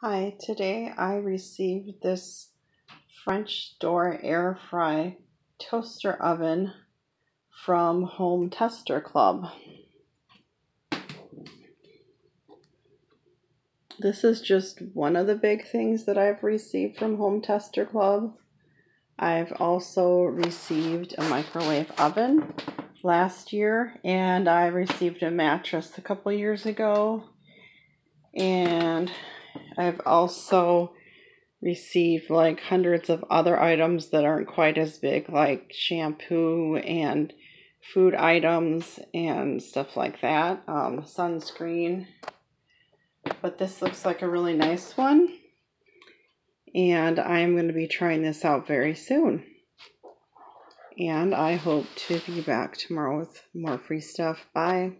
Hi, today I received this French door air fry toaster oven from Home Tester Club. This is just one of the big things that I've received from Home Tester Club. I've also received a microwave oven last year and I received a mattress a couple years ago and I've also received like hundreds of other items that aren't quite as big, like shampoo and food items and stuff like that, um, sunscreen. But this looks like a really nice one, and I'm going to be trying this out very soon. And I hope to be back tomorrow with more free stuff. Bye.